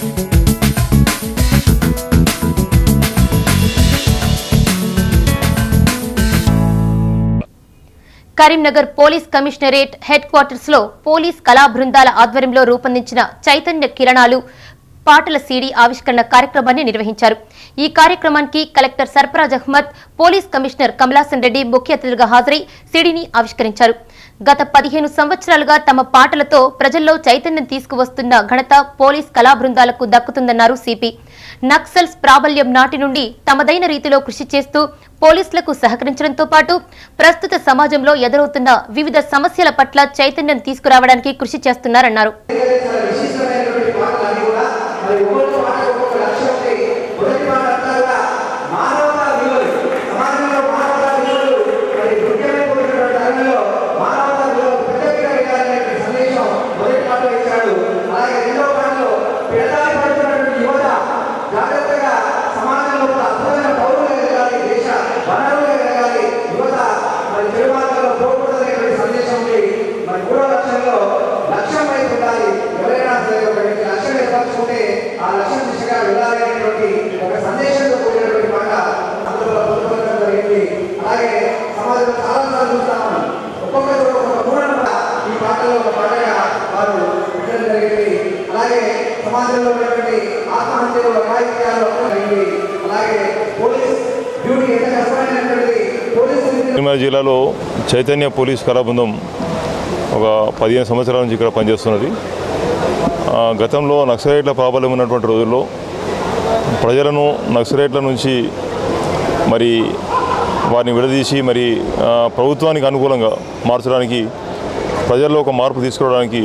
Karimnagar police commissionerate head క్వార్టర్స్లో police కళా బృందాల ఆధ్వర్యంలో రూపొందించిన చైతన్య కిరణాలు పాటల సీడీ ఆవిష్కరణ కార్యక్రమాన్ని నిర్వహించారు. ఈ కార్యక్రమానికి collector Sarfaraz Ahmad police commissioner Kamalasan Reddy ముఖ్య అతిథులుగా హాజరై సీడీని ఆవిష్కరించారు. గత పదిహేను సంవత్సరాలుగా తమ పాటలతో ప్రజల్లో చైతన్యం తీసుకువస్తున్న ఘనత పోలీస్ కళా బృందాలకు దక్కుతుందన్నారు సిపి. నక్సల్స్ ప్రాబల్యం నాటి నుండి తమదైన రీతిలో కృషి చేస్తూ పోలీసులకు సహకరించడంతో పాటు ప్రస్తుత సమాజంలో ఎదురవుతున్న వివిధ సమస్యల పట్ల చైతన్యం తీసుకురావడానికి కృషి చేస్తున్నారన్నారు. జాగ్రత్తగా సమాజంలో ఒక పౌరులు ఎదగాలి దేశ వనరులు ఎదగాలి యువత మరి తిరుమలలో పోకూడదనేటువంటి సందేశం ఉంది. మరి మూడో లక్ష్యంలో లక్ష్యం వైపు ఉండాలి. ఎవరైనా సరే ఒక వ్యక్తి లక్ష్యం ఏర్పరచుకుంటే ఆ లక్ష్యం దిశగా వెళ్ళాలి అనేటువంటి ఒక సందేశంతో కూడినటువంటి మాట అందులో పొందుపరచడం జరిగింది. అలాగే సమాజంలో చాలా సార్లు చూస్తాము. ఒక్కొక్కరు ఒక్కొక్క మూడను ఈ పాటలో ఒక పాటగా వారు జరిగింది. అలాగే సమాజంలో ఉన్నటువంటి ఆత్మహత్యలు అఘాయిత్యాలు అలాగే పోలీస్ డ్యూటీ ఎంత కష్టమైనటువంటి జిల్లాలో చైతన్య పోలీస్ కళాబృందం ఒక పదిహేను సంవత్సరాల నుంచి ఇక్కడ పనిచేస్తున్నది. గతంలో నక్సలైట్ల ప్రాబల్యం ఉన్నటువంటి రోజుల్లో ప్రజలను నక్సలైట్ల నుంచి మరి వారిని విడదీసి మరి ప్రభుత్వానికి అనుకూలంగా మార్చడానికి ప్రజల్లో ఒక మార్పు తీసుకురావడానికి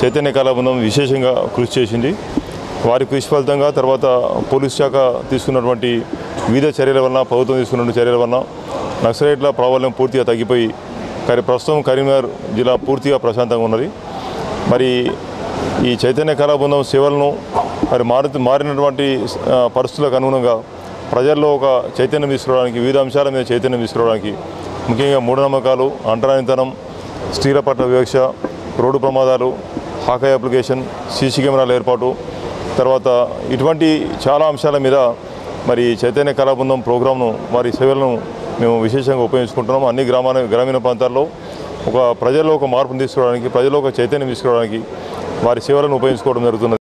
చైతన్య కళాబృందం విశేషంగా కృషి చేసింది. వారి కృషి ఫలితంగా తర్వాత పోలీస్ శాఖ తీసుకున్నటువంటి వివిధ చర్యల వలన ప్రభుత్వం తీసుకున్న చర్యల వలన నక్సలైట్ల ప్రాబల్యం పూర్తిగా తగ్గిపోయి కానీ ప్రస్తుతం కరీంనగర్ జిల్లా పూర్తిగా ప్రశాంతంగా ఉన్నది. మరి ఈ చైతన్య కళాబృందం సేవలను మరి మారు మారినటువంటి పరిస్థితులకు అనుగుణంగా ప్రజల్లో ఒక చైతన్యం తీసుకురావడానికి వివిధ అంశాల మీద చైతన్యం తీసుకురావడానికి ముఖ్యంగా మూఢనమ్మకాలు అంటరానితనం స్త్రీల పట్ల వివక్ష రోడ్డు ప్రమాదాలు హాకై అప్లికేషన్ సీసీ కెమెరాల ఏర్పాటు తర్వాత ఇటువంటి చాలా అంశాల మీద మరి చైతన్య కళాబృందం ప్రోగ్రాంను వారి సేవలను మేము విశేషంగా ఉపయోగించుకుంటున్నాము. అన్ని గ్రామాల గ్రామీణ ప్రాంతాల్లో ఒక ప్రజల్లో ఒక మార్పును తీసుకురావడానికి ప్రజల్లో ఒక చైతన్యం తీసుకురావడానికి వారి సేవలను ఉపయోగించుకోవడం జరుగుతున్నది.